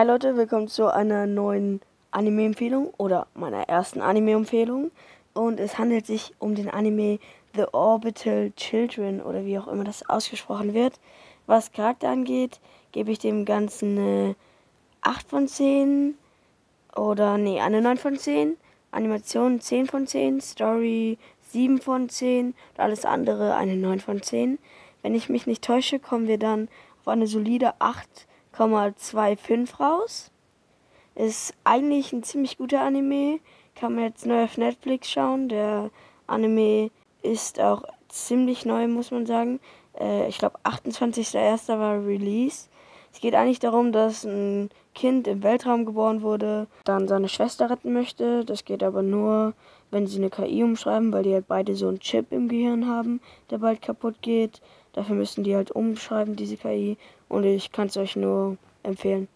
Hi Leute, willkommen zu einer neuen Anime-Empfehlung oder meiner ersten Anime-Empfehlung. Und es handelt sich um den Anime The Orbital Children oder wie auch immer das ausgesprochen wird. Was Charakter angeht, gebe ich dem Ganzen eine 8 von 10 oder nee, eine 9 von 10. Animation 10 von 10, Story 7 von 10 und alles andere eine 9 von 10. Wenn ich mich nicht täusche, kommen wir dann auf eine solide 8 8,25 raus. Ist eigentlich ein ziemlich guter Anime. Kann man jetzt neu auf Netflix schauen. Der Anime ist auch ziemlich neu, muss man sagen. Äh, ich glaube, 28.01. war Release. Es geht eigentlich darum, dass ein Kind im Weltraum geboren wurde, dann seine Schwester retten möchte. Das geht aber nur, wenn sie eine KI umschreiben, weil die halt beide so einen Chip im Gehirn haben, der bald kaputt geht. Dafür müssen die halt umschreiben, diese KI. Und ich kann es euch nur empfehlen.